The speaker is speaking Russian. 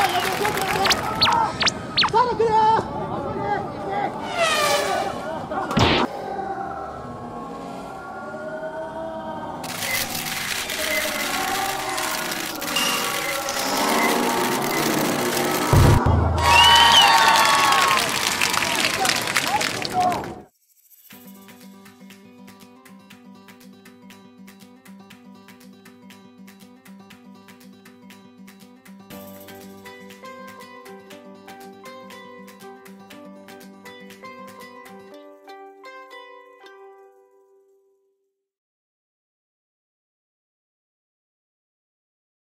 Давай, давай!